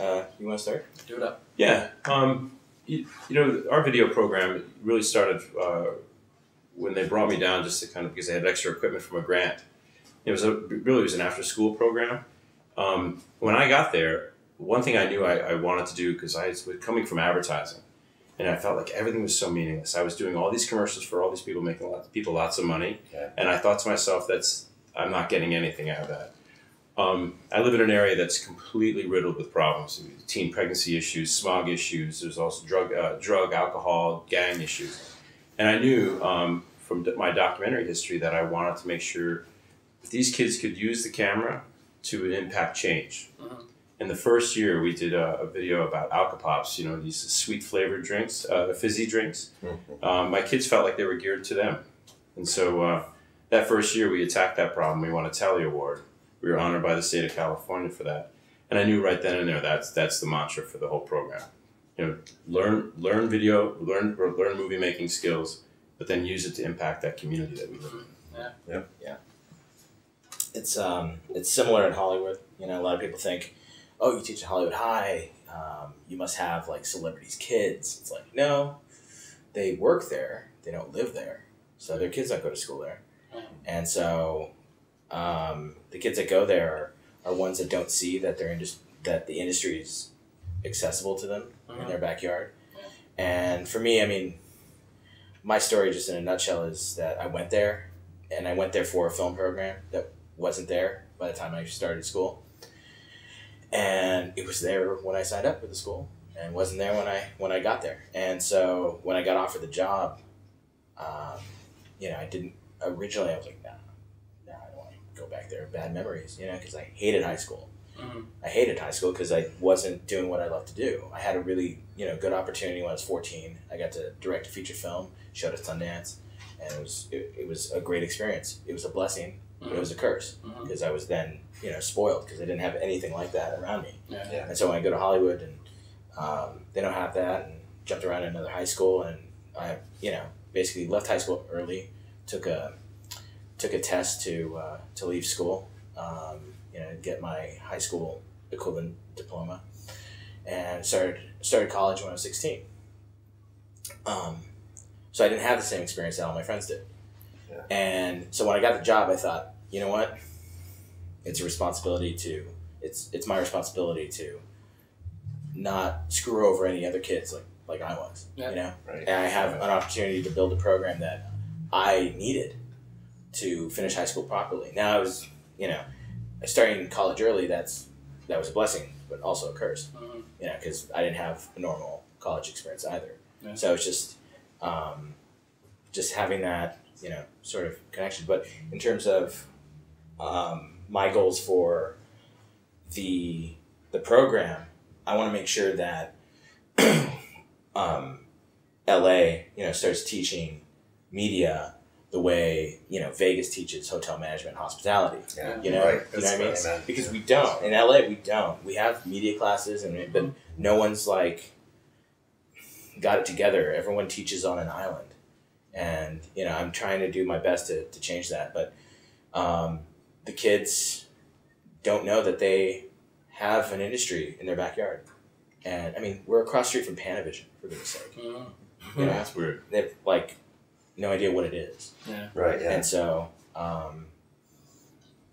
Uh, you want to start? Do it up. Yeah. Um, you, you know, our video program really started uh, when they brought me down just to kind of because they had extra equipment from a grant. It was a really it was an after school program. Um, when I got there, one thing I knew I, I wanted to do because I was coming from advertising, and I felt like everything was so meaningless. I was doing all these commercials for all these people, making lots, people lots of money, Yeah. and I thought to myself, "That's I'm not getting anything out of that." Um, I live in an area that's completely riddled with problems: teen pregnancy issues, smog issues. There's also drug, uh, drug, alcohol, gang issues, and I knew um, from d- my documentary history that I wanted to make sure if these kids could use the camera to impact change. Mhm. In the first year, we did a, a video about alcopops, you know, these sweet flavored drinks, uh, fizzy drinks. Um, my kids felt like they were geared to them. And so uh, that first year, we attacked that problem. We won a Telly Award. We were honored by the state of California for that. And I knew right then and there that's that's the mantra for the whole program. You know, learn learn video, learn or learn movie making skills, but then use it to impact that community that we live in. Yeah, It's um, it's similar in Hollywood. You know, a lot of people think, oh, you teach at Hollywood High, um, you must have like celebrities' kids. It's like no, they work there. They don't live there, so their kids don't go to school there, and so um, the kids that go there are, are ones that don't see that their indus- that the industry is accessible to them in Mhm. their backyard. And for me, I mean, my story, just in a nutshell, is that I went there, and I went there for a film program that wasn't there by the time I started school, and it was there when I signed up with the school, and wasn't there when I when I got there. And so when I got offered the job, um, you know, I didn't originally. I was like, nah, I don't want to go back there. Bad memories, you know, because I hated high school. Mhm. I hated high school because I wasn't doing what I loved to do. I had a really, you know, good opportunity when I was 14. I got to direct a feature film, showed at Sundance, and it was it, it was a great experience. It was a blessing, but it was a curse because I was then, you know, spoiled because I didn't have anything like that around me. Yeah. Yeah. And so when I go to Hollywood and um, they don't have that, and jumped around in another high school, and I, you know, basically left high school early, took a took a test to uh, to leave school, um, you know, get my high school equivalent diploma, and started started college when I was sixteen. Um, so I didn't have the same experience that all my friends did, Yeah. and so when I got the job, I thought, you know what, it's a responsibility to it's it's my responsibility to not screw over any other kids like like I was, Yeah. you know, Right. and I have an opportunity to build a program that I needed to finish high school properly. Now I was, you know, starting college early. That's that was a blessing, but also a curse. Mhm. You know, because I didn't have a normal college experience either. Yeah. So it's just, um, just having that, you know, sort of connection. But in terms of um, my goals for the the program, I want to make sure that um, LA, you know, starts teaching media the way you know Vegas teaches hotel management, and hospitality. Yeah. You know, Right. you know what I mean? That's right, man. Because we don't in LA, we don't. We have media classes, and but no one's like got it together. Everyone teaches on an island, and you know, I'm trying to do my best to to change that, but um, the kids don't know that they have an industry in their backyard. And I mean, we're across the street from Panavision, for goodness sake. Mhm. You know, That's weird. they have like no idea what it is. Yeah. Right. Yeah. And so, um,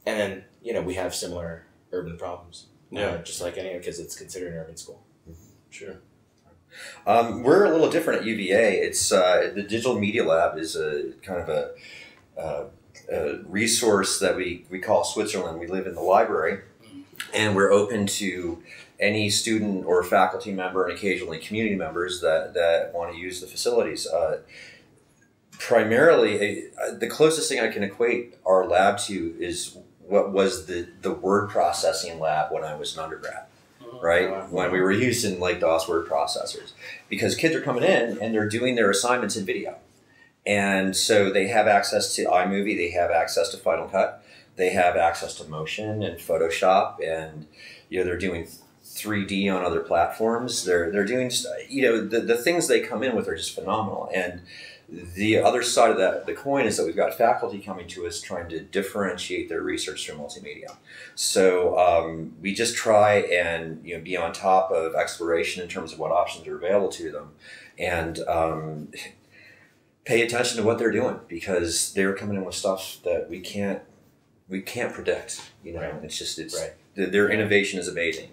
and then, you know, we have similar urban problems. uh, just like any, because it's considered an urban school. Sure. Um, we're a little different at UVA. It's uh, the Digital Media Lab is a kind of a, uh, a resource that we, we call Switzerland. We live in the library, and we're open to any student or faculty member, and occasionally community members that, that want to use the facilities. Uh, primarily, uh, the closest thing I can equate our lab to is what was the, the word processing lab when I was an undergrad right? Wow. When we were using like DOS word processors, because kids are coming in and they're doing their assignments in video, and so they have access to iMovie, they have access to Final Cut, they have access to Motion and Photoshop, and you know they're doing 3D on other platforms. They're they're doing you know the, the things they come in with are just phenomenal, and the other side of that the coin is that we've got faculty coming to us trying to differentiate their research through multimedia. So um, we just try and you know be on top of exploration in terms of what options are available to them, and um, pay attention to what they're doing because they're coming in with stuff that we can't we can't predict. You know, Right. it's just it's Right. th- their innovation is amazing.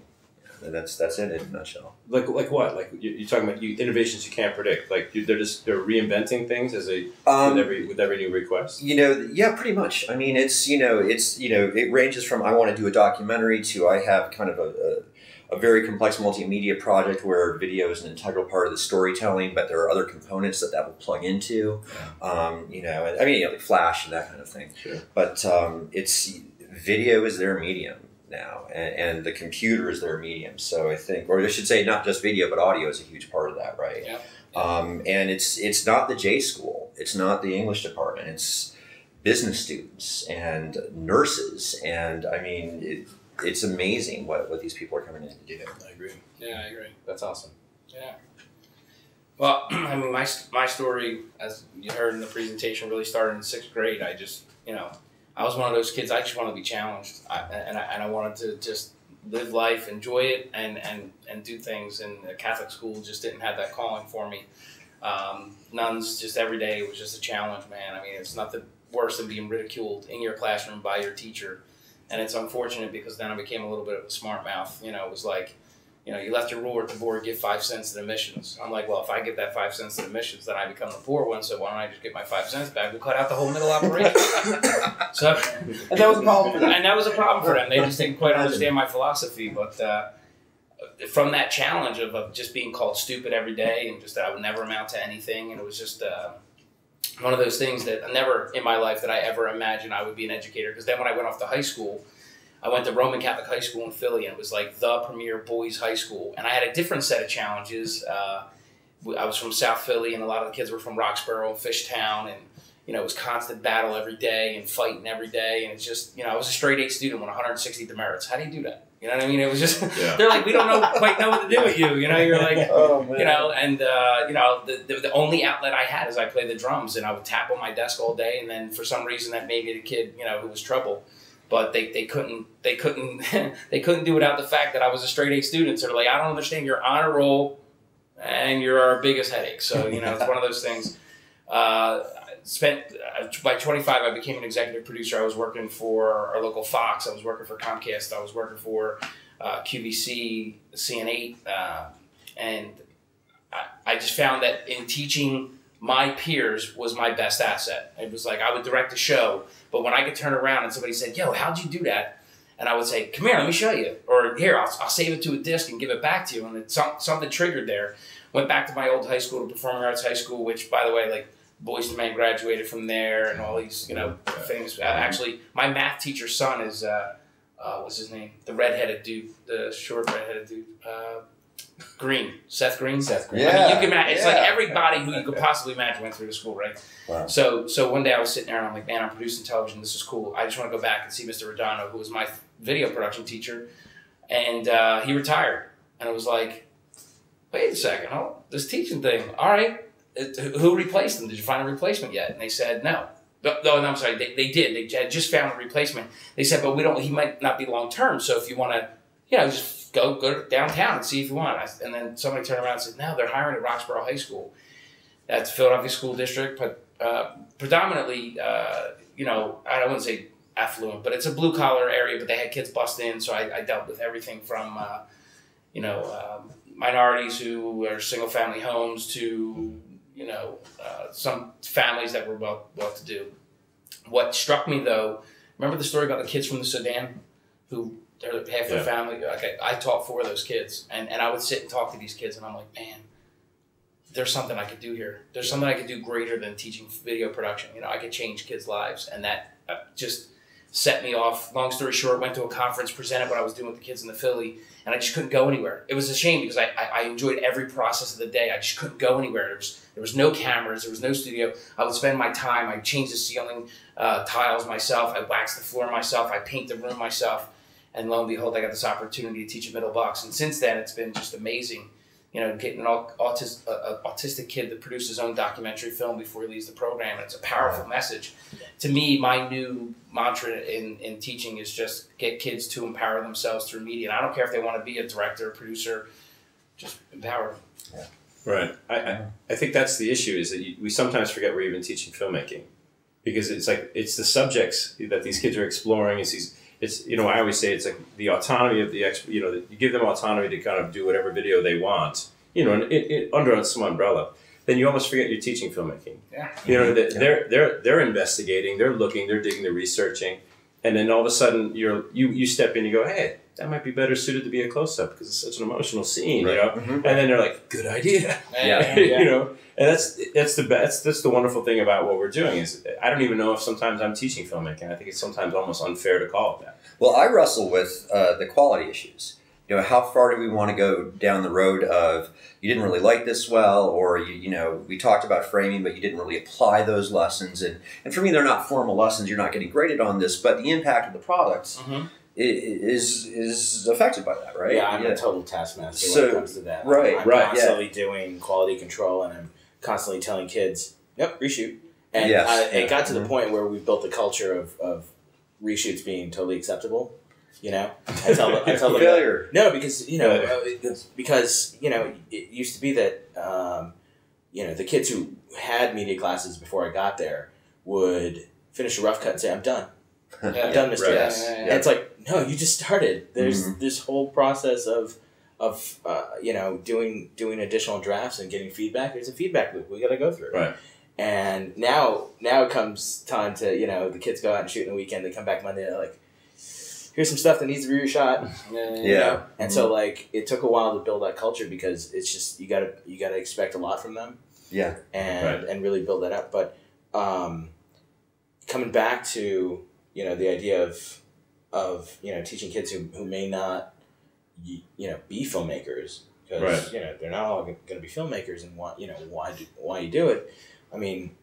And that's that's it in a nutshell. Like like what? Like you- you're talking about you, innovations you can't predict. Like they're just they're reinventing things as with Um, every with every new request. you know, yeah, pretty much. I mean, it's you know, it's you know, it ranges from I want to do a documentary to I have kind of a, a, a very complex multimedia project where video is an integral part of the storytelling, but there are other components that that will plug into. Um, you know, and, I mean, you know, like Flash and that kind of thing. Sure. But um, it's video is their medium now, and, and the computer is their medium. So I think, or I should say, not just video, but audio is a huge part of that, right? Yeah. Um, and it's it's not the J school, it's not the English department, it's business students and nurses, and I mean, it, it's amazing what, what these people are coming in to do. I agree. Yeah, I agree. That's awesome. Yeah. Well, I mean, my my story, as you heard in the presentation, really started in sixth grade. I just, you know, I was one of those kids. I just wanted to be challenged, I, and I, and I wanted to just live life, enjoy it, and and and do things. And the Catholic school just didn't have that calling for me. Um, nuns, just every day was just a challenge, man. I mean, it's nothing worse than being ridiculed in your classroom by your teacher. And it's unfortunate because then I became a little bit of a smart mouth. You know, it was like, you know, you left your ruler at the board, give five cents to the missions. I'm like, well, if I get that five cents to the missions, then I become the poor one. So why don't I just get my five cents back? We'll cut out the whole middle operation. so, and that was a problem. For them. And that was a problem for them. They just didn't quite understand my philosophy. But uh, from that challenge of, of just being called stupid every day and just that I would never amount to anything, and it was just. Uh, one of those things that never in my life that I ever imagined I would be an educator. Because then when I went off to high school, I went to Roman Catholic High School in Philly, and it was like the premier boys' high school. And I had a different set of challenges. Uh, I was from South Philly, and a lot of the kids were from Roxborough and Fishtown, and you know it was constant battle every day and fighting every day. And it's just you know I was a straight A student with 160 demerits. How do you do that? You know what I mean? It was just Yeah. they're like we don't know quite know what to do with you. You know, you're like Oh you know, and uh, you know, the, the the only outlet I had is I played the drums, and I would tap on my desk all day, and then for some reason that made me the kid, you know, who was trouble. But they, they couldn't they couldn't they couldn't do without the fact that I was a straight A student. So they're like, I don't understand. You're on a roll, and you're our biggest headache. So you know, it's one of those things. Uh, spent uh, by 25, I became an executive producer. I was working for our local Fox. I was working for Comcast. I was working for uh, QVC, CN8, uh, and I, I just found that in teaching my peers was my best asset. It was like I would direct a show, but when I could turn around and somebody said, "Yo, how'd you do that?" and I would say, "Come here, let me show you," or "Here, I'll, I'll save it to a disc and give it back to you," and it, some, something triggered there. Went back to my old high school, to Performing Arts High School, which, by the way, like Boyz II Men graduated from there, and all these, you know, things. Uh, actually, my math teacher's son is, uh, uh, what's his name? The redheaded dude, the short redheaded dude, uh, Green, Seth Green. Seth Green. Yeah. I mean, you can imagine. It's like everybody who you could possibly imagine went through the school, right? Wow. So, so one day I was sitting there and I'm like, man, I'm producing television. This is cool. I just want to go back and see Mr. Rodano, who was my video production teacher, and uh, he retired. And it was like, wait a second, oh, this teaching thing. All right, it, who replaced him? Did you find a replacement yet? And they said no. No, no, no I'm sorry. They, they did. They had just found a replacement. They said, but we don't. He might not be long term. So if you want to, you know, just go go downtown and see if you want. I, and then somebody turned around and said, no, they're hiring at Roxborough High School. That's Philadelphia School District, but uh, predominantly, uh, you know, I wouldn't say affluent, but it's a blue collar area. But they had kids bust in, so I, I dealt with everything from, uh, you know, um, minorities who are single family homes to, you know, uh, some families that were well well to do. What struck me though, remember the story about the kids from the Sudan who they're half their Yeah. family. Okay, I taught four of those kids, and, and I would sit and talk to these kids, and I'm like, man, there's something I could do here. There's something I could do greater than teaching video production. You know, I could change kids' lives, and that uh, just set me off. Long story short, went to a conference, presented what I was doing with the kids in the Philly, and I just couldn't go anywhere. It was a shame because I, I, I enjoyed every process of the day. I just couldn't go anywhere. There was there was no cameras, there was no studio. I would spend my time. I change the ceiling uh, tiles myself. I wax the floor myself. I paint the room myself. And lo and behold, I got this opportunity to teach at Middle Bucks. And since then, it's been just amazing you know, getting an au- autis- a, a autistic kid to produce his own documentary film before he leaves the program. And it's a powerful message. To me, my new mantra in, in teaching is just get kids to empower themselves through media. And I don't care if they want to be a director, producer, just empower them. Right. I, I, I think that's the issue is that you, we sometimes forget we're even teaching filmmaking because it's like it's the subjects that these kids are exploring. It's these. It's you know I always say it's like the autonomy of the ex. You know you give them autonomy to kind of do whatever video they want. You know, and it, it, under some umbrella. Then you almost forget you're teaching filmmaking. Yeah. You know that Yeah. they're they're they're investigating, they're looking, they're digging, they're researching, and then all of a sudden you're you you step in, you go, hey, that might be better suited to be a close up because it's such an emotional scene, you know. Mhm. And then they're like, good idea. Yeah. you know, and that's that's the best. That's the wonderful thing about what we're doing is I don't even know if sometimes I'm teaching filmmaking. I think it's sometimes almost unfair to call it that. Well, I wrestle with uh, the quality issues. You know, how far do we want to go down the road of you didn't really like this well, or you, you know, we talked about framing, but you didn't really apply those lessons. And, and for me, they're not formal lessons. You're not getting graded on this, but the impact of the products Mhm. I- is is affected by that, right? Yeah, I'm a total taskmaster So- when it comes to that. right, I'm, I'm yeah. constantly doing quality control, and I'm constantly telling kids, "Nope, reshoot." And Yes, I, yeah. it got to the Mhm. point where we built a culture of, of reshoots being totally acceptable. You know, I tell them, I tell them failure. no, because you know, Yeah. uh, because you know, it used to be that um, you know the kids who had media classes before I got there would finish a rough cut and say, "I'm done. Yeah. I'm done, Mister." Right. X." Yeah, yeah, And it's like, no, you just started. There's Mhm. this whole process of of uh, you know doing doing additional drafts and getting feedback. There's a feedback loop we got to go through. Right. And now now it comes time to you know the kids go out and shoot in the weekend. They come back Monday. They're like, here's some stuff that needs to be reshot. Yeah. you Yeah. know? And so like it took a while to build that culture because it's just you gotta you gotta expect a lot from them Yeah. and and really build that up. But um, coming back to you know the idea of of you know teaching kids who, who may not y- you know be filmmakers because Right. you know they're not all going to be filmmakers and why you know why do, why you do it. I mean,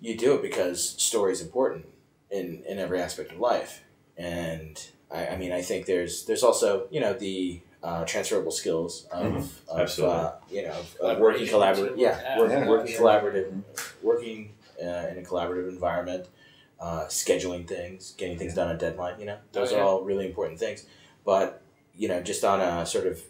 you do it because story is important in in every aspect of life, and I, I mean I think there's there's also you know the uh, transferable skills of, Mhm. of Absolutely. uh, you know of, of working collaborative yeah, Yeah. working, Yeah. working collaborative working uh, in a collaborative environment uh, scheduling things getting things done on deadline you know those Oh, yeah. are all really important things but you know just on a sort of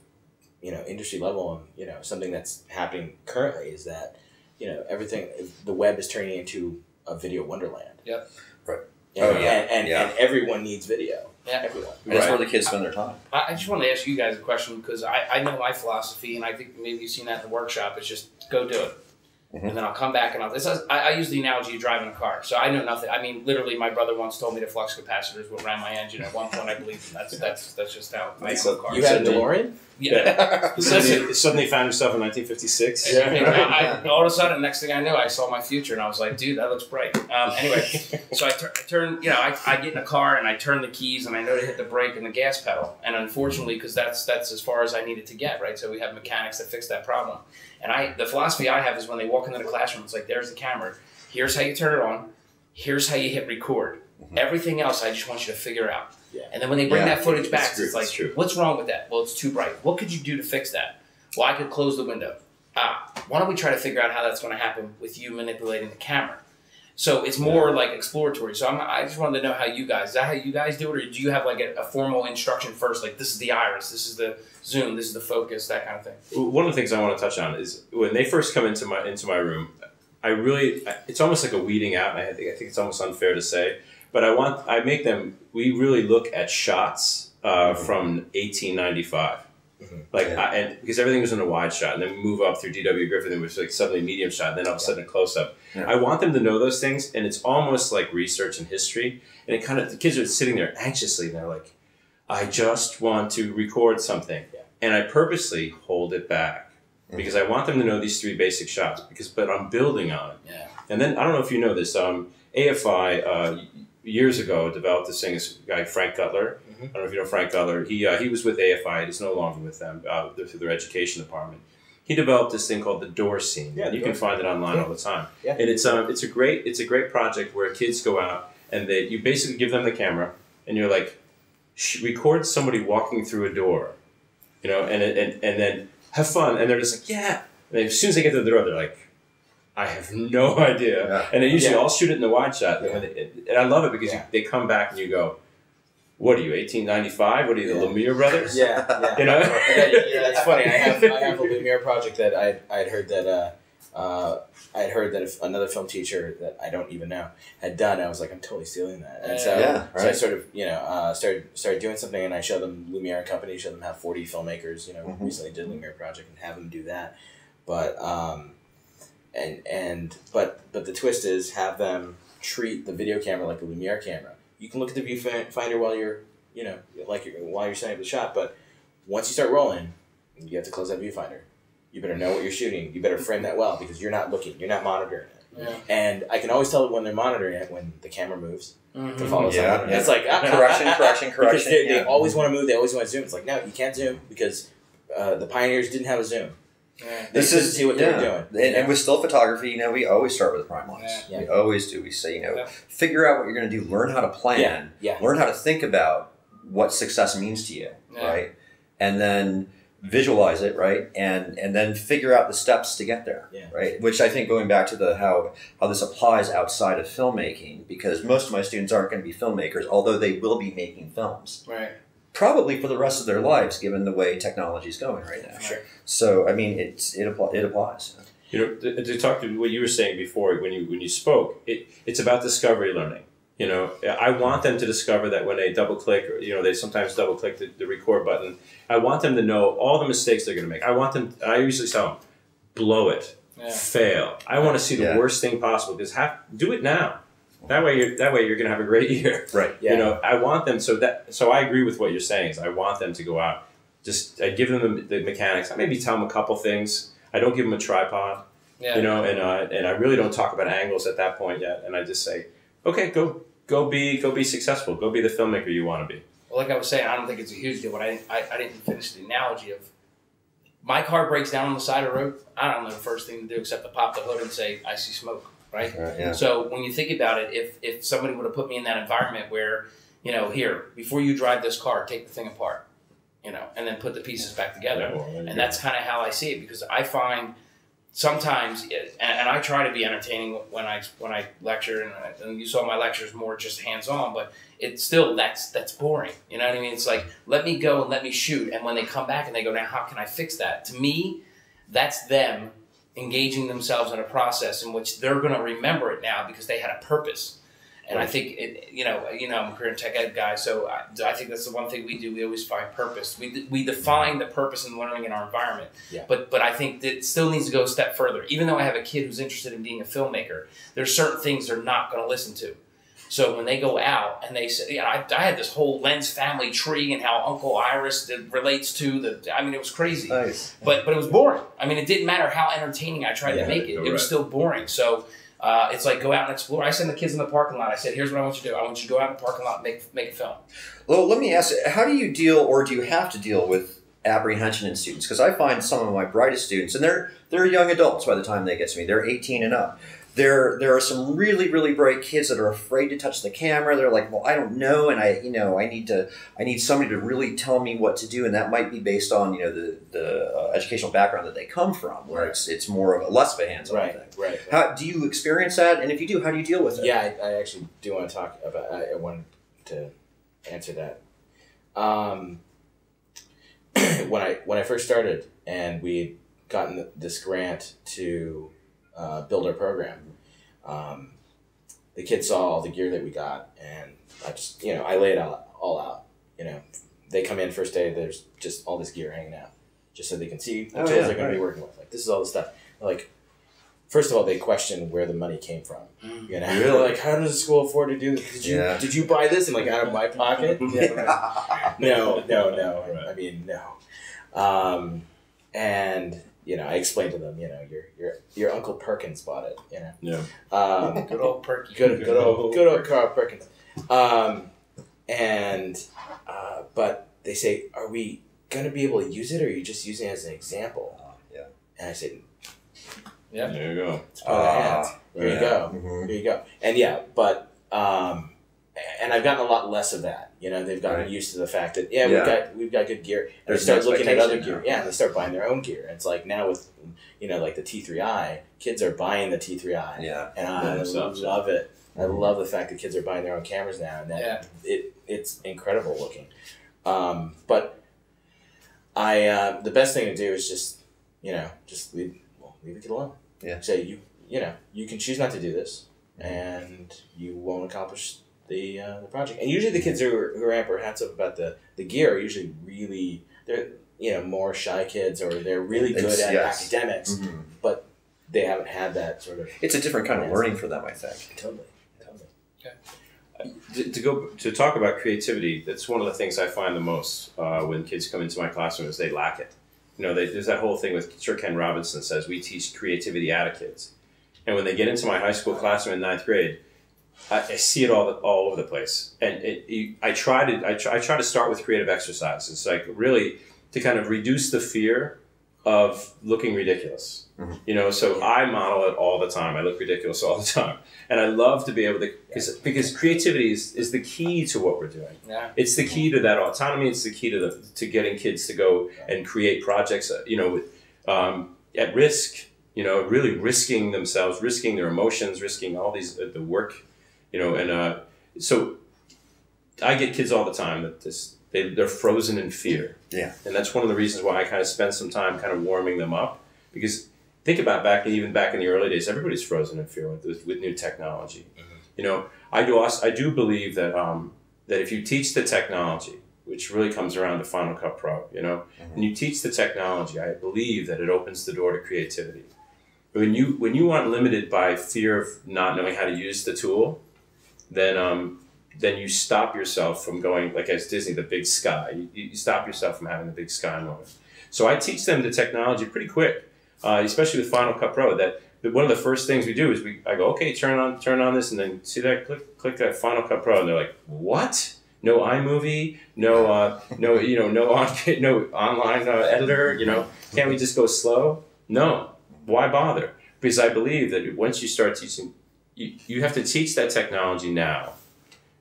you know industry level and you know something that's happening currently is that you know everything the web is turning into a video wonderland Yep. Right. and, Oh, yeah. and, and, Yeah. and everyone needs video Yeah. everyone And that's Right. where the kids spend their time. I, I just wanted to ask you guys a question because I, I know my philosophy, and I think maybe you've seen that in the workshop. Is just go do it, Mhm. and then I'll come back and I'll. This is, I, I use the analogy of driving a car, so I know nothing. I mean, literally, my brother once told me the flux capacitors is what ran my engine. At one point, I believe that's that's that's just how I That's own a- cars. you had a DeLorean yeah. Suddenly, suddenly found yourself in 1956. And I, I, all of a sudden, next thing I knew, I saw my future, and I was like, "Dude, that looks bright." Um, anyway, so I, tur- I turn, you know, I, I get in a car and I turn the keys and I know to hit the brake and the gas pedal. And unfortunately, because that's that's as far as I needed to get, right? So we have mechanics that fix that problem. And I, the philosophy I have is when they walk into the classroom, it's like, "There's the camera. Here's how you turn it on. Here's how you hit record. Mhm. Everything else, I just want you to figure out." Yeah. And then when they bring Yeah. that footage back, It's it's like, it's "What's wrong with that?" Well, it's too bright. What could you do to fix that? Well, I could close the window. Ah, why don't we try to figure out how that's going to happen with you manipulating the camera? So it's more like exploratory. So I'm, I just wanted to know how you guys, is that how you guys do it? Or do you have like a, a formal instruction first? Like this is the iris, this is the zoom, this is the focus, that kind of thing. One of the things I want to touch on is when they first come into my into my room, I really it's almost like a weeding out. I think I think it's almost unfair to say, but I want I make them. We really look at shots uh, Mhm. from 1895. Mhm. Like Yeah. I, and because everything was in a wide shot, and then we move up through D.W. Griffith, and it was like suddenly medium shot, and then all of a sudden a close up. Yeah. I want them to know those things, and it's almost like research and history. And it kind of the kids are sitting there anxiously, and they're like, "I just want to record something," Yeah. and I purposely hold it back because I want them to know these three basic shots. Because, but I'm building on it. Yeah. And then I don't know if you know this. Um, AFI uh, years ago developed this thing. This guy Frank Cutler. Mhm. I don't know if you know Frank Cutler. He uh, he was with AFI. He's no longer with them uh, through their education department. He developed this thing called the door scene. Yeah, you can find it online Yeah. all the time. Yeah. And it's um it's a great it's a great project where kids go out and they you basically give them the camera and you're like sh- record somebody walking through a door, you know, and and and then have fun, and they're just like, yeah. And as soon as they get to the door, they're like, I have no idea. Yeah. And they usually Yeah. all shoot it in the wide shot. Yeah. And I love it because you, they come back and you go, what are you, 1895? What are you, the Yeah. Lumiere brothers? Yeah, yeah. You know? yeah, yeah, that's funny. I have I have a Lumiere project that I I had heard that uh, uh, I had heard that if another film teacher that I don't even know had done. I was like, I'm totally stealing that. And so, Yeah, so I sort of you know uh, started started doing something, and I showed them Lumiere and Company, showed them how 40 filmmakers you know Mhm. recently did Lumiere project, and have them do that. But um, and and but but the twist is have them treat the video camera like a Lumiere camera. You can look at the viewfinder while you're you know like you're, while you're setting up the shot, but once you start rolling, you have to close that viewfinder. You better know what you're shooting. You better frame that well because you're not looking. You're not monitoring it. Yeah. And I can always tell when they're monitoring it when the camera moves to Mhm. follow Yeah, someone. yeah. It's like ah, Correction, ah, ah, correction, correction, they, yeah. they always want to move. They always want to zoom. It's like no, you can't zoom because uh, the pioneers didn't have a zoom. Yeah. This is see what yeah. they were doing. And, you and with still photography, you know, we always start with the prime. Yeah. We always do. We say, you know, Yeah. figure out what you're going to do. Learn how to plan. Yeah, yeah. Learn how to think about what success means to you, Yeah. right? And then visualize it, right? And and then figure out the steps to get there, Yeah. right? Which I think going back to the how how this applies outside of filmmaking, because most of my students aren't going to be filmmakers, although they will be making films Right. Probably for the rest of their lives, given the way technology is going right now. Sure. So I mean, it's it apply, it applies. You know, to, to talk to what you were saying before when you when you spoke, it, it's about discovery learning. You know, I want them to discover that when they double click, or you know, they sometimes double click the, the record button. I want them to know all the mistakes they're going to make. I want them. I usually tell them, blow it, Yeah. fail. I want to see the Yeah. worst thing possible because have do it now. That way, you're, that way you're going to have a great year. Right. Yeah. You know, I want them so that so I agree with what you're saying. Is I want them to go out. Just I give them the, the mechanics. I maybe tell them a couple things. I don't give them a tripod Yeah. you know, and uh, and I really don't talk about angles at that point yet. And I just say, okay, go go be go be successful. Go be the filmmaker you want to be. Well, like I was saying, I don't think it's a huge deal, but I, I, I didn't finish the analogy of my car breaks down on the side of the road. I don't know the first thing to do except to pop the hood and say, I see smoke, right? Right, yeah. So when you think about it, if, if somebody would have put me in that environment where, you know, here, before you drive this car, take the thing apart, you know, and then put the pieces back together. There go. And that's kind of how I see it because I find sometimes, eh, and, and I try to be entertaining when I when I lecture, and, I- and you saw my lectures more just hands on, but it's still that's that's boring. You know what I mean? It's like let me go and let me shoot, and when they come back and they go, now how can I fix that? To me, that's them engaging themselves in a process in which they're going to remember it now because they had a purpose. And I think it, you know, you know, I'm a career tech ed guy, so I, I think that's the one thing we do. We always find purpose. We, we define the purpose in learning in our environment. Yeah. But but I think that it still needs to go a step further. Even though I have a kid who's interested in being a filmmaker, there's certain things they're not going to listen to. So when they go out and they say, yeah, I, I had this whole lens family tree and how Uncle Iris did, relates to the. I mean, it was crazy Nice. but but it was boring. I mean, it didn't matter how entertaining I tried Yeah, to make it; it right. was still boring. So uh, it's like go out and explore. I send the kids in the parking lot. I said, "Here's what I want you to do. I want you to go out in the parking lot and make make a film." Well, let me ask: How do you deal, or do you have to deal with apprehension in students? Because I find some of my brightest students, and they're they're young adults by the time they get to me. They're 18 and up. There, there are some really, really bright kids that are afraid to touch the camera. They're like, "Well, I don't know, and I, you know, I need to, I need somebody to really tell me what to do." And that might be based on, you know, the the uh, educational background that they come from, where it's it's more of a less of a hands-on Right, thing. right. right. How do you experience that? And if you do, how do you deal with it? Yeah, I, I actually do want to talk about. I, I wanted to answer that. Um, when I when I first started, and we had gotten this grant to uh, build our program, um, the kids saw all the gear that we got, and I just you know I lay it out all out. You know, they come in first day. There's just all this gear hanging out, just so they can see the Oh, tools yeah, they're going to be working with. Like this is all the stuff. Like, first of all, they question where the money came from. You know, Really? like how does the school afford to do this? Did you Yeah. did you buy this and like out of my pocket? Yeah. no, no, no. Right. I mean, no. Um, and you know, I explained to them, you know, your your your Uncle Perkins bought it. You know, Yeah. um, Good old Perkins. good good old good old Carl Perkins. Um, and uh, but they say, are we gonna be able to use it, or are you just using it as an example? Yeah. And I said, yeah. There you go. it's part of the. Here you go. Mhm. There you go. And yeah, but um, and I've gotten a lot less of that. You know, they've gotten Right. used to the fact that yeah, Yeah. we've got we've got good gear, and There's they start looking at other gear. now. Yeah, and they start buying their own gear. And it's like now with you know like the T3i, kids are buying the T3i, Yeah. and I Yeah, themselves, love it. I Mhm. love the fact that kids are buying their own cameras now, and that Yeah. it it's incredible looking. Um, but I uh, the best thing to do is just you know just leave well, leave the kid alone. Yeah. Say you you know you can choose not to do this, and you won't accomplish the uh, the project. And usually the kids who are, who are apprehensive about the the gear are usually really they're you know more shy kids or they're really good It's- at yes. academics. Mhm. They haven't had that sort of It's a different kind of learning for them, I think. totally totally. to, to go to talk about creativity, that's one of the things I find the most uh, when kids come into my classroom is they lack it. You know, they, there's that whole thing with Sir Ken Robinson says we teach creativity out of kids, and when they get into my high school classroom in ninth grade, I, I see it all the, all over the place. And it, you, I try to I try, I try to start with creative exercises, like really to kind of reduce the fear of looking ridiculous. Mhm. You know, so I model it all the time. I look ridiculous all the time, and I love to be able to because because creativity is, is the key to what we're doing. Yeah. It's the key to that autonomy. It's the key to the to getting kids to go and create projects. uh, You know, with, um, at risk. You know, really risking themselves, risking their emotions, risking all these uh, the work. You know, and uh, so I get kids all the time that this they they're frozen in fear. Yeah. and that's one of the reasons why I kind of spend some time kind of warming them up because think about back even back in the early days, everybody's frozen in fear with with, with new technology. You know, I do also, I do believe that um, that if you teach the technology, which really comes around to Final Cut Pro, you know, Mhm. and you teach the technology, I believe that it opens the door to creativity. When you when you aren't limited by fear of not knowing how to use the tool, then um, then you stop yourself from going like as Disney, the big sky. You, you stop yourself from having the big sky moment. So I teach them the technology pretty quick, uh, especially with Final Cut Pro. That, one of the first things we do is we I go okay, turn on turn on this, and then see that click click that Final Cut Pro, and they're like, what? No iMovie, no uh, no you know no on no online uh, editor. You know, can't we just go slow? No, why bother? Because I believe that once you start teaching, you, you have to teach that technology now,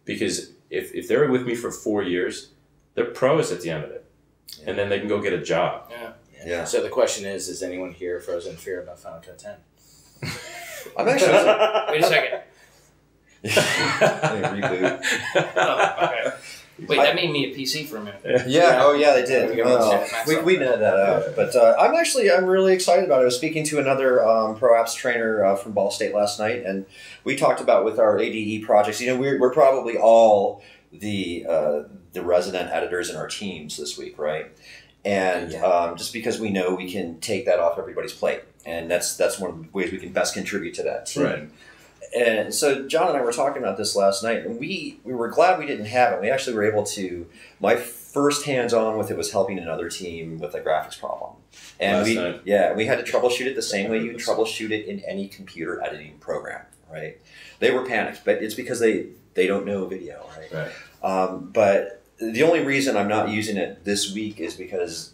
because if, if they're with me for four years, they're pros at the end of it, and then they can go get a job. Yeah. Yeah. So the question is: Is anyone here frozen in fear about Final Cut Ten? I'm actually. Wait a second. Yeah, reboot. Oh, okay. Wait, that made me a PC for a minute. Yeah. Oh, yeah, they did. got Well, one we back. we know that out. But uh, I'm actually I'm really excited about it. I was speaking to another um, pro apps trainer uh, from Ball State last night, and we talked about with our ADE projects. You know, we're we're probably all the uh, the resident editors in our teams this week, right? And Yeah. um, just because we know we can take that off everybody's plate, and that's that's one of the ways we can best contribute to that team. Right. And so John and I were talking about this last night, and we we were glad we didn't have it. We actually were able to. My first hands on with it was helping another team with a graphics problem, and Last we night. yeah we had to troubleshoot it the same way you troubleshoot it in any computer editing program. Right? They were panicked, but it's because they they don't know video, right? Right. Um, but the only reason I'm not using it this week is because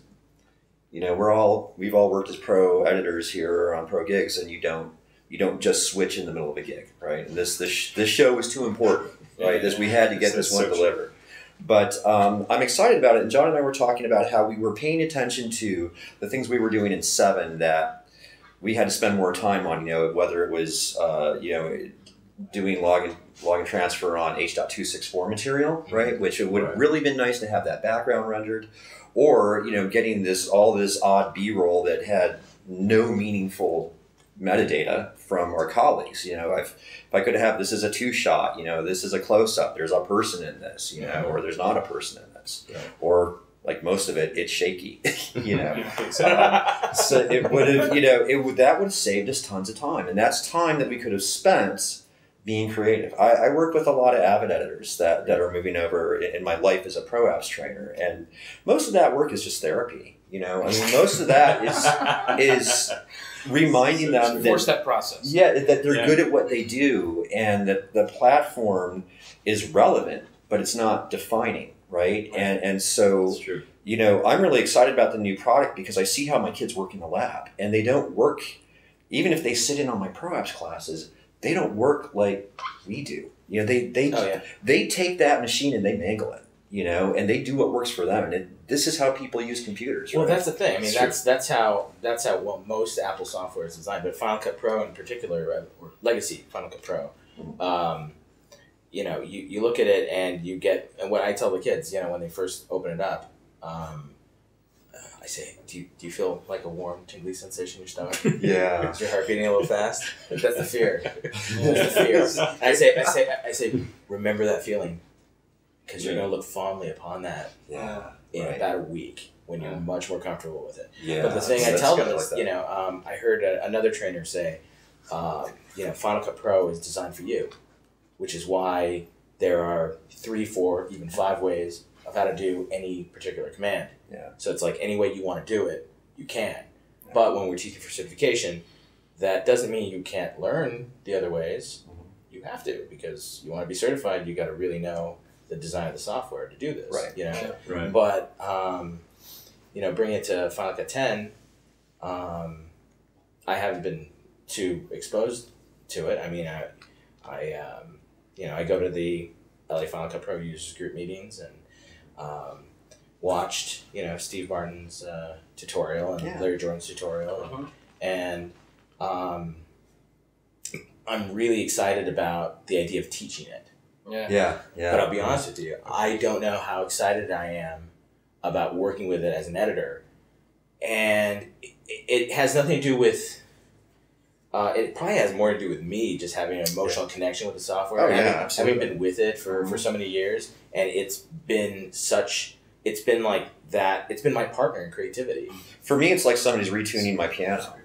you know we're all we've all worked as pro editors here on pro gigs, and you don't you don't just switch in the middle of a gig, right? And this this this show was too important, right? This we had to get this one delivered. But um, I'm excited about it. And John and I were talking about how we were paying attention to the things we were doing in seven that we had to spend more time on. You know, whether it was uh, you know doing log and log and transfer on H.264 material, right? Which it would Right. really been nice to have that background rendered, or you know, getting this all this odd B-roll that had no meaningful metadata from our colleagues. You know, if if I could have this is a two shot, you know, this is a close up. There's a person in this, you know, or there's not a person in this, Yeah. or like most of it, it's shaky. you know, Exactly. so it would have, you know, it would that would have saved us tons of time, and that's time that we could have spent being creative. I, I work with a lot of Avid editors that, that are moving over in in my life as a pro apps trainer, and most of that work is just therapy. You know, I mean, most of that is is reminding them Four that step process. yeah, that they're Yeah. good at what they do, and that the platform is relevant, but it's not defining, right? And and so you know, I'm really excited about the new product because I see how my kids work in the lab, and they don't work. Even if they sit in on my pro apps classes, they don't work like we do. You know, they they Oh yeah. they take that machine and they mangle it. You know, and they do what works for them. And it, this is how people use computers. Well, right? that's the thing. I mean, that's that's how that's how well most Apple software is designed. But Final Cut Pro in particular, uh, or Legacy Final Cut Pro, Mhm. um, you know, you, you look at it and you get. And what I tell the kids, you know, when they first open it up, um, I say, do you, do you feel like a warm, tingly sensation in your stomach? yeah. Is your heart beating a little fast? That's the fear. That's the fear. I say, I say, I say, remember that feeling, because you're gonna look fondly upon that Yeah. in Right. about a week when you're Yeah. much more comfortable with it. Yeah. But the thing I tell them is, like you know, um, I heard a, another trainer say, um, you know, Final Cut Pro is designed for you, which is why there are three, four, even five ways of how to do any particular command. Yeah. So it's like any way you want to do it, you can. But when we're teaching for certification, that doesn't mean you can't learn the other ways. Mhm. You have to because you want to be certified. You got to really know the design of the software to do this. Right. You know. Right. But um, you know, bring it to Final Cut 10. Um, I haven't been too exposed to it. I mean, I, I um, you know, I go to the LA Final Cut Pro users group meetings and um, watched, you know, Steve Martin's uh, tutorial and Yeah. Larry Jordan's tutorial, Mhm. and um, I'm really excited about the idea of teaching it. Yeah. Yeah. Yeah. But I'll be honest with you, I don't know how excited I am about working with it as an editor. And it, it has nothing to do with, uh, it probably has more to do with me just having an emotional connection with the software. Oh, yeah, having, absolutely. having been with it for, for so many years. And it's been such, it's been like that, it's been my partner in creativity. For me, it's like somebody's retuning my piano.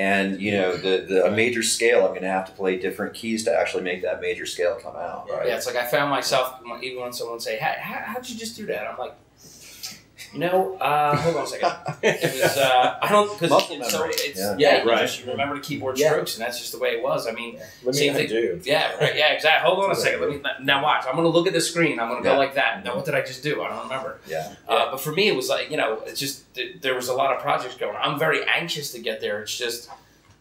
And you know, the, the a major scale, I'm going to have to play different keys to actually make that major scale come out. Right? Yeah, it's like I found myself even when someone say, hey, how how'd you just do that?" I'm like, you know, uh, hold on a second. It was uh, I don't because it's so it's Yeah. yeah, Yeah, you right. just remember the keyboard Yeah. strokes, and that's just the way it was. I mean, Let Same me thing. do. yeah, right, yeah, exactly. Hold on a second. Let me now watch. I'm gonna look at the screen. I'm gonna Yeah. go like that. Now what did I just do? I don't remember. Yeah. Uh, but for me, it was like you know, it's just th- there was a lot of projects going. on. I'm very anxious to get there. It's just.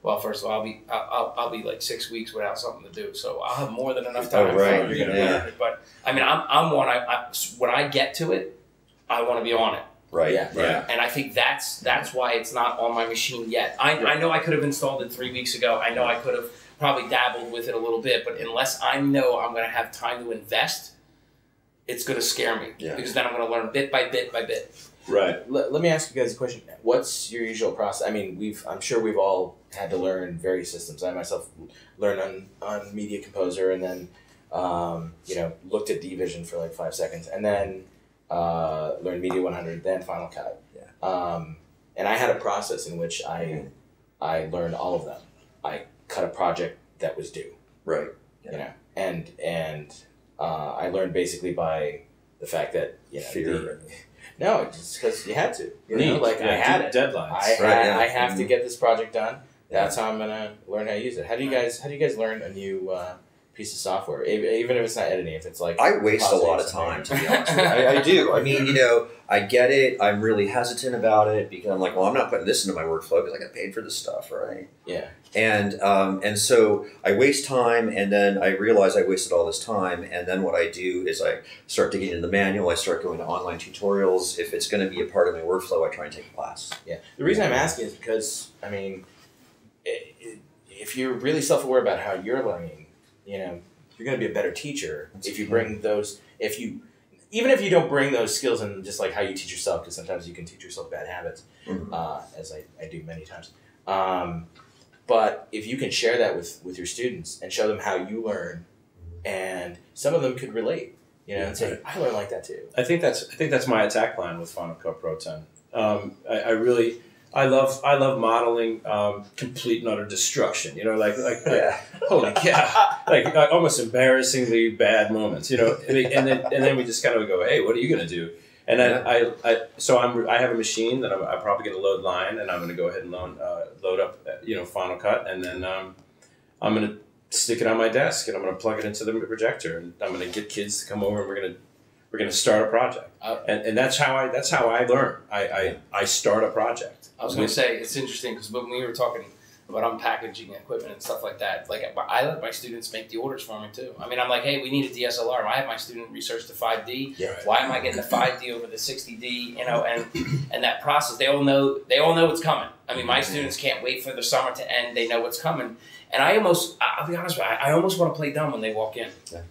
Well, first of all, I'll be I'll, I'll, I'll be like six weeks without something to do, so I'll have more than enough time. Oh, right. for- You're gonna Yeah. it. But I mean, I'm, I'm one. I, I when I get to it, I want to be on it, Right. Yeah. Yeah. and I think that's that's why it's not on my machine yet. I, I know I could have installed it three weeks ago. I know I could have probably dabbled with it a little bit, but unless I know I'm going to have time to invest, it's going to scare me Yeah. because then I'm going to learn bit by bit by bit. Right. Let, let me ask you guys a question. What's your usual process? I mean, we've I'm sure we've all had to learn various systems. I myself learned on, on Media Composer and then um, you know looked at D-Vision for like five seconds and then uh, learned Media 100, then Final Cut. Yeah. Um, and I had a process in which I I learned all of them. I cut a project that was due. Right. You know, and and uh, I learned basically by the fact that you know Fear. the- no, just because you had to. You know, Need. like I had it. deadlines. I, Right, I, yeah. I have to Mhm. get this project done. Yeah. That's how I'm gonna learn how to use it. How do you guys? How do you guys learn a new uh, piece of software? Even if it's not editing, if it's like I waste a lot of time, to be honest with you. I, I do. I mean, you know, I get it. I'm really hesitant about it because I'm like, well, I'm not putting this into my workflow because I got paid for this stuff, right? Yeah. And um, and so I waste time, and then I realize I wasted all this time, and then what I do is I start digging into the manual. I start going to online tutorials. If it's going to be a part of my workflow, I try and take a class. Yeah. The reason I'm asking is because I mean, if you're really self-aware about how you're learning, you know, you're going to be a better teacher That's if you bring those. If you, even if you don't bring those skills and just like how you teach yourself, because sometimes you can teach yourself bad habits, Mhm. uh, as I, I do many times. Um, but if you can share that with with your students and show them how you learn, and some of them could relate, you know, and say, I learned like that too. I think that's I think that's my attack plan with Final Cut Pro 10. Um, I, I really I love I love modeling um, complete and utter destruction. You know, like like, like Yeah. holy cow, like uh, almost embarrassingly bad moments. You know, and, and then and then we just kind of go, hey, what are you gonna do? And then I, I so I'm I have a machine that I'm, I'm probably gonna load Lion, and I'm gonna go ahead and load uh, load up uh, you know Final Cut, and then um, I'm gonna stick it on my desk, and I'm gonna plug it into the projector, and I'm gonna get kids to come over, and we're gonna we're gonna start a project, Uh, and, and that's how I that's how I learn. I I, I start a project. I was going to say it's interesting because when we were talking about I'm packaging equipment and stuff like that. Like I let my students make the orders for me too. I mean, I'm like, hey, we need a DSLR. I have my student research the 5D. Yeah. Why am I getting the 5D over the 60D? You know, and and that process, they all know they all know what's coming. I mean, my students can't wait for the summer to end. They know what's coming, and I almost, I'll be honest with you, I, I almost want to play dumb when they walk in. Yeah.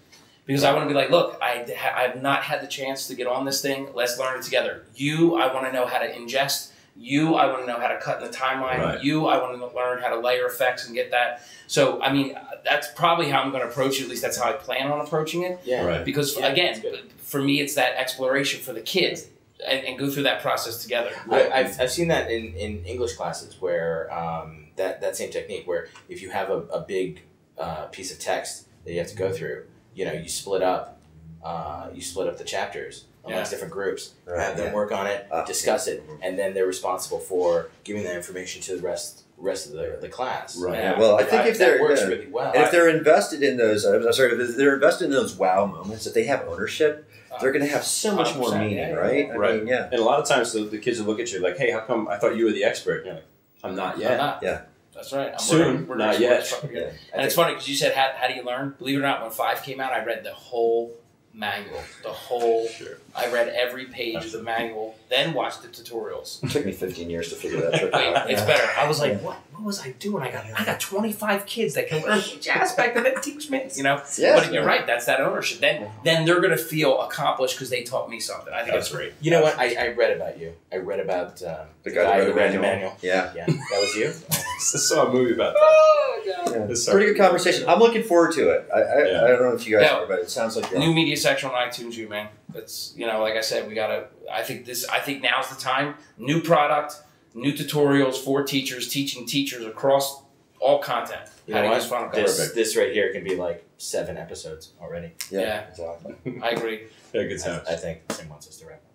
Because I want to be like, look, I, I have not had the chance to get on this thing. Let's learn it together. You, I want to know how to ingest. You, I want to know how to cut in the timeline. Right. You, I want to learn how to layer effects and get that. So, I mean, that's probably how I'm going to approach it. At least that's how I plan on approaching it. Yeah. Right. Because Yeah, again, for me, it's that exploration for the kids and, and go through that process together. I, I've, I've seen that in, in English classes where um, that, that same technique where if you have a, a big uh, piece of text that you have to go through, you know, you split up uh, you split up the chapters amongst different groups, have them yeah. work on it, Uh, discuss it, and then they're responsible for giving that information to the rest rest of the, the class. Right. Yeah. Well, I think if that they're works yeah. really well. And if they're invested in those, I'm sorry, if they're invested in those wow moments, if they have ownership, they're going to have so much more 100%, meaning, yeah, right? I Right. mean, yeah. And a lot of times the, the kids will look at you like, hey, how come I thought you were the expert? And you're like, I'm not I'm not. Yeah. That's right. I'm Soon, working- we're not just- yet. Yeah. And it's funny because you said, how, how do you learn? Believe it or not, when five came out, I read the whole manual. The whole, Sure. I read every page of the manual, then watched the tutorials. It took me 15 years to figure that trick Wait, out. it's Yeah. better. I was like, what? What was I doing? I got, I got 25 kids that can learn each aspect of it. Teach me, you know. Yeah. But you're right. That's that ownership. Then, then they're gonna feel accomplished because they taught me something. I think That's that's great. You know what? I, I read about you. I read about um, The guy who read the manual. Yeah. Yeah, that was you. I saw a movie about that. Oh, God. yeah. It's Pretty good conversation. I'm looking forward to it. I, I, Yeah. I don't know if you guys Yeah. are, but it sounds like you're New media section on iTunes, you man. That's you know, like I said, we gotta. I think this. I think now's the time. New product, new tutorials for teachers, teaching teachers across all content. You How know to use Final Cut. This, this right here can be like seven episodes already. Yeah. Yeah. Exactly. I agree. Yeah, good I, times. I think Tim wants us to wrap up.